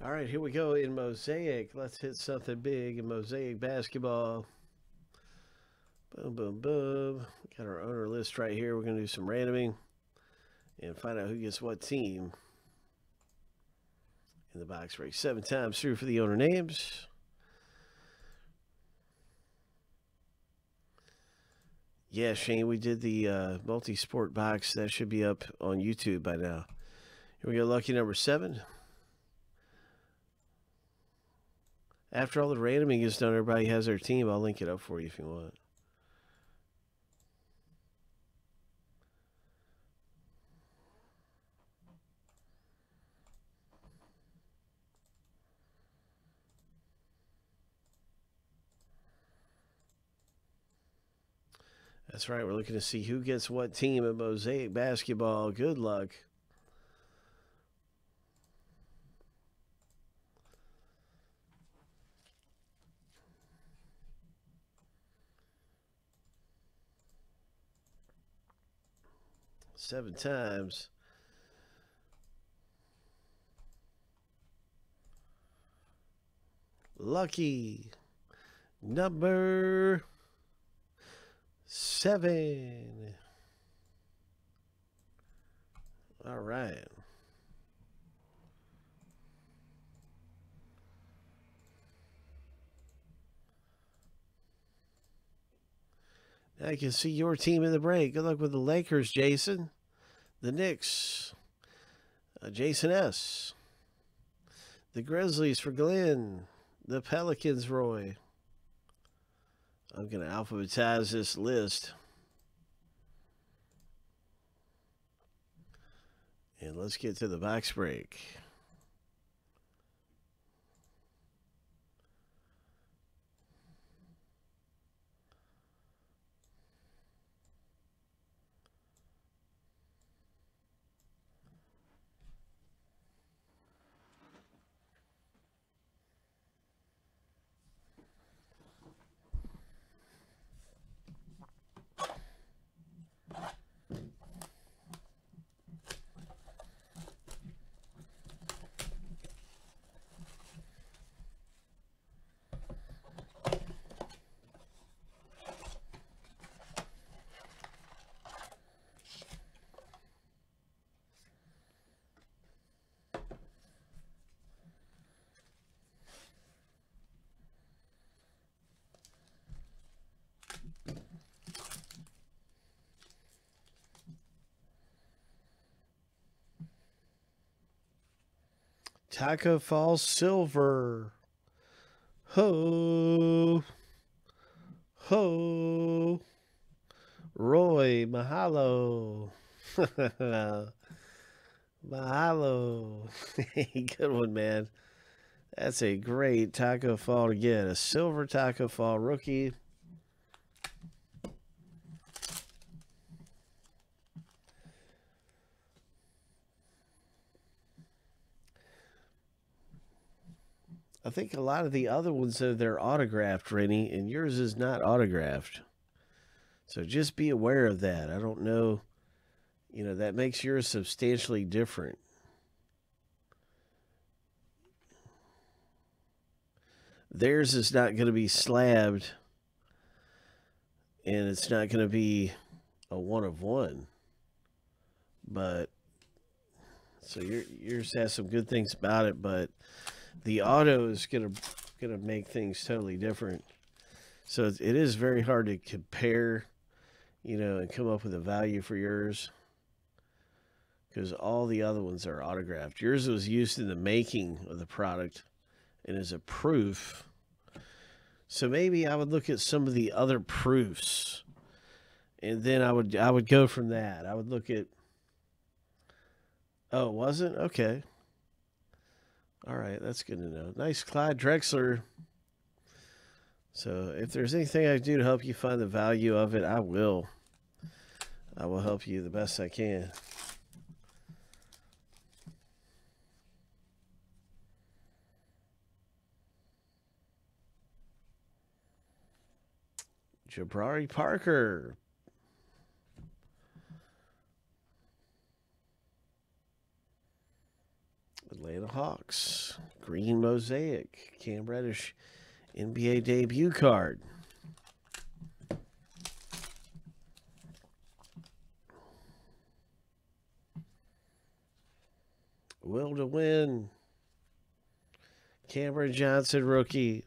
All right, here we go in Mosaic. Let's hit something big in Mosaic basketball. Boom, boom, boom. Got our owner list right here. We're going to do some randoming and find out who gets what team in the box break. Seven times through for the owner names. Yeah, Shane, we did the uh, multi sport box. That should be up on YouTube by now. Here we go, lucky number seven. After all the randoming is done, everybody has their team. I'll link it up for you if you want. That's right. We're looking to see who gets what team in Mosaic basketball. Good luck. Seven times. Lucky number seven. All right. I can see your team in the break. Good luck with the Lakers, Jason. The Knicks, uh, Jason S. The Grizzlies for Glenn. The Pelicans, Roy. I'm going to alphabetize this list. And let's get to the box break. Tacko Fall's Silver. Ho. Ho. Roy, mahalo. mahalo. Good one, man. That's a great Tacko Fall to get. A silver Tacko Fall rookie. I think a lot of the other ones are they're autographed, Rennie, and yours is not autographed. So just be aware of that. I don't know, you know, that makes yours substantially different. Theirs is not going to be slabbed, and it's not going to be a one of one. But so your yours has some good things about it, but the auto is gonna gonna make things totally different. So it is very hard to compare, you know, and come up with a value for yours because all the other ones are autographed. Yours was used in the making of the product and is a proof. So maybe I would look at some of the other proofs, and then I would I would go from that. I would look at. Oh, it wasn't okay. All right, that's good to know. Nice Clyde Drexler. So if there's anything I can do to help you find the value of it, I will. I will help you the best I can. Jabari Parker. Atlanta Hawks. green mosaic. Cam Reddish NBA debut card. Will to win. Cameron Johnson rookie.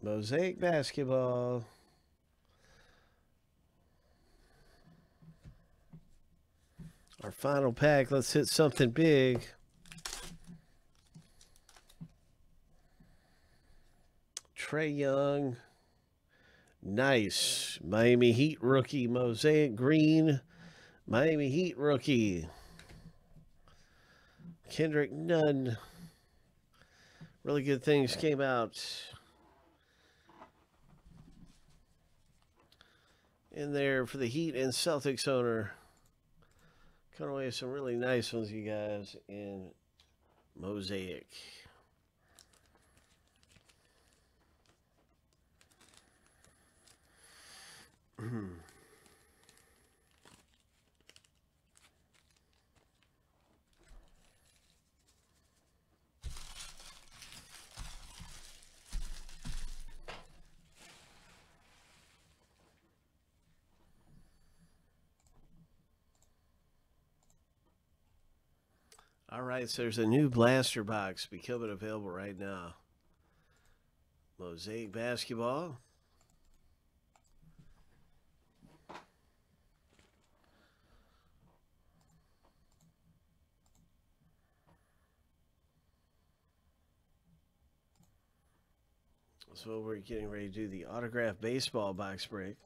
Mosaic basketball. Our final pack. Let's hit something big. Trae Young. Nice. Miami Heat rookie. Mosaic Green. Miami Heat rookie. Kendrick Nunn. Really good things came out. In there for the Heat and Celtics owner. Cut away some really nice ones, you guys, in Mosaic. All right, so there's a new blaster box becoming available right now. Mosaic basketball. So we're getting ready to do the autograph baseball box break.